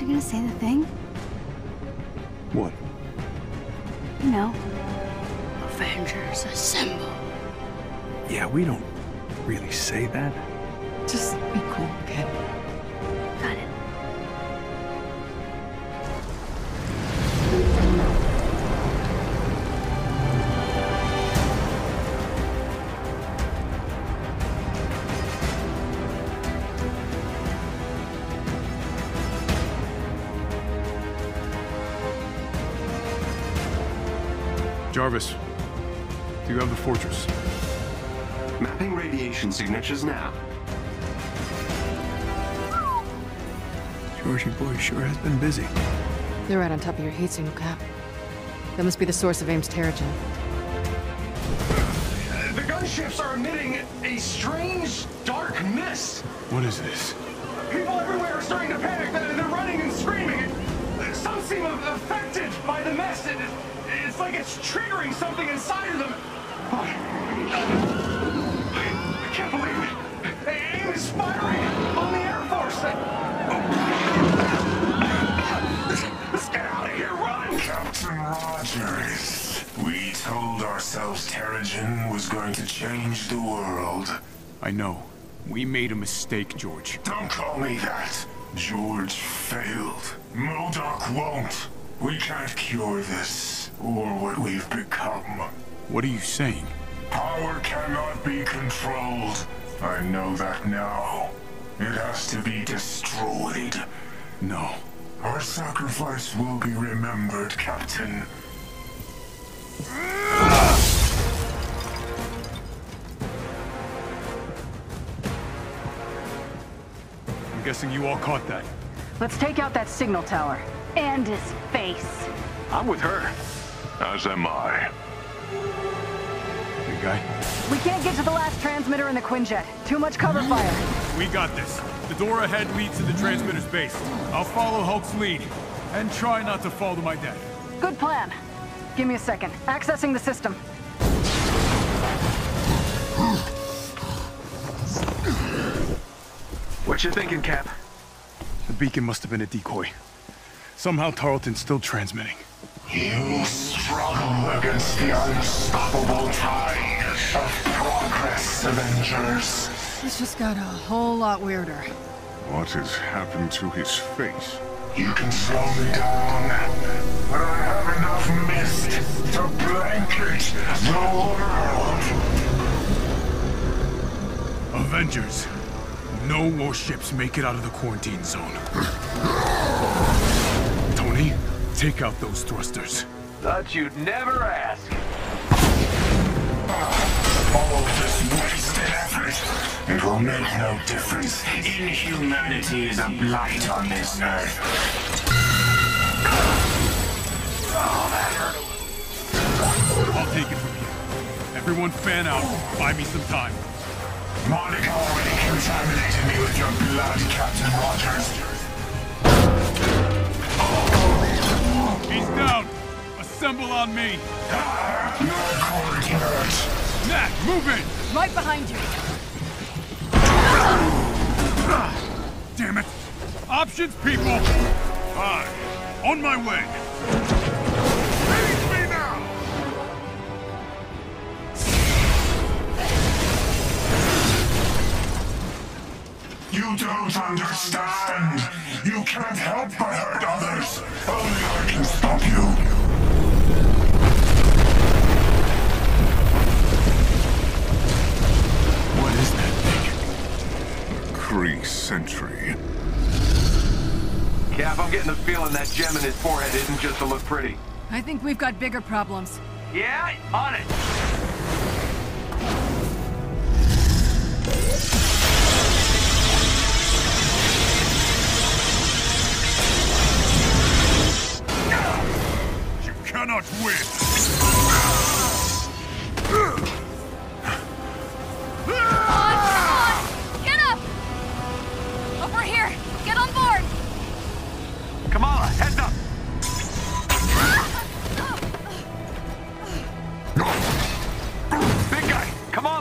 Aren't you gonna say the thing? What? You know. Avengers assemble. Yeah, we don't really say that. Just be cool, okay? Jarvis, do you have the fortress? Mapping radiation signatures now. Georgie boy sure has been busy. They're right on top of your heat signal, Cap. That must be the source of AIM's Terrigen. The gunships are emitting a strange, dark mist. What is this? People everywhere are starting to panic. They're they're running and screaming. Some seem affected by the mist. It- It's like it's triggering something inside of them. I can't believe it. The AIM is firing on the Air Force. Oh. Let's get out of here, run! Captain Rogers, we told ourselves Terrigen was going to change the world. I know. We made a mistake, George. Don't call me that. George failed. MODOK won't. We can't cure this, or what we've become. What are you saying? Power cannot be controlled. I know that now. It has to be destroyed. No. Our sacrifice will be remembered, Captain. I'm guessing you all caught that. Let's take out that signal tower. And his face. I'm with her. As am I. Big guy? We can't get to the last transmitter in the Quinjet. Too much cover fire. We got this. The door ahead leads to the transmitter's base. I'll follow Hulk's lead. And try not to fall to my death. Good plan. Give me a second. Accessing the system. What you thinking, Cap? The beacon must have been a decoy. Somehow Tarleton's still transmitting. You struggle against the unstoppable tide of progress, Avengers. This just got a whole lot weirder. What has happened to his face? You can slow me down, but I have enough mist to blanket the world. Avengers! No warships make it out of the quarantine zone. Tony, take out those thrusters. Thought you'd never ask. All of this wasted effort. It will make no difference. Inhumanity is a blight on this earth. I'll take it from here. Everyone fan out. Buy me some time. Monica already contaminated me with your blood, Captain Rogers. He's down. Assemble on me. Your coordinates. Nat, move in. Right behind you. Damn it. Options, people. Fine. On my way. You don't understand. You can't help but hurt others. Only I can stop you. What is that thing? Kree Sentry. Cap, I'm getting the feeling that gem in his forehead isn't just to look pretty. I think we've got bigger problems. Yeah, on it.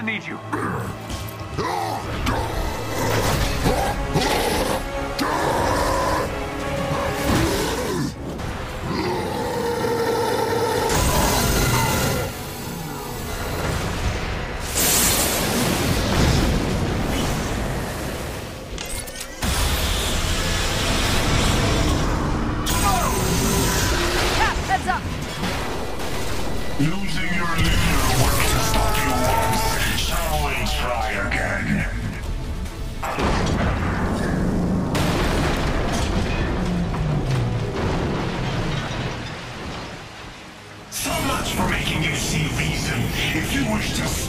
Kamala needs you. If you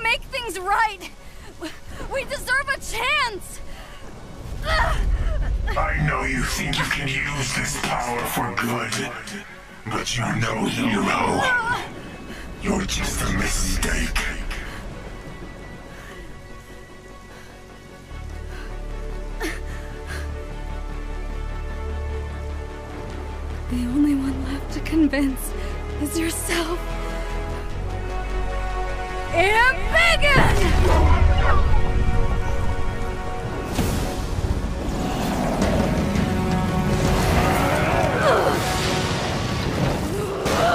isn't how you make things right! We deserve a chance! I know you think you can use this power for good, but you're no hero. You're just a mistake. The only one left to convince is yourself. Embiggen!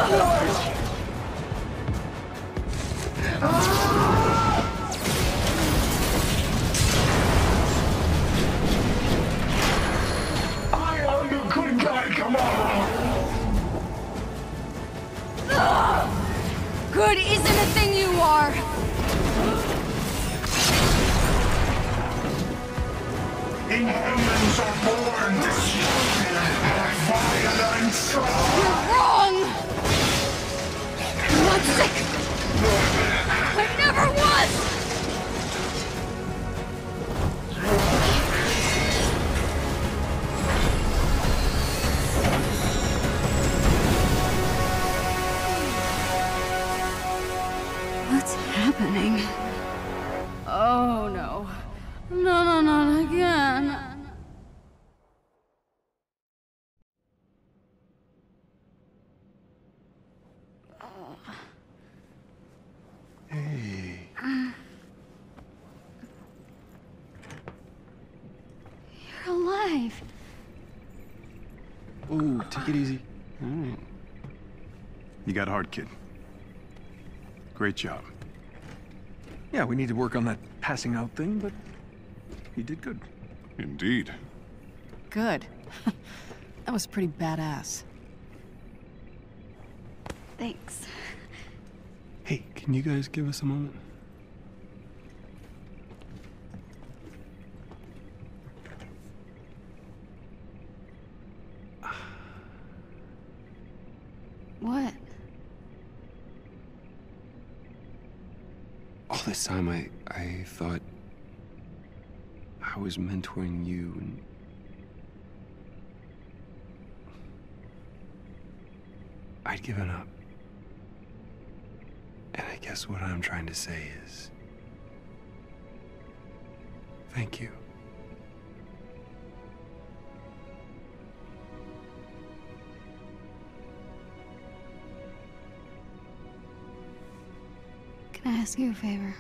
I Inhumans are born destructive by violence. You're wrong! I'm take it easy. All right. You got hard, kid. Great job. Yeah, we need to work on that passing out thing, but you did good. Indeed. Good. that was pretty badass. Thanks. Hey, can you guys give us a moment? What? All this time, I I thought I was mentoring you, and I'd given up. And I guess what I'm trying to say is, thank you. I ask you a favor?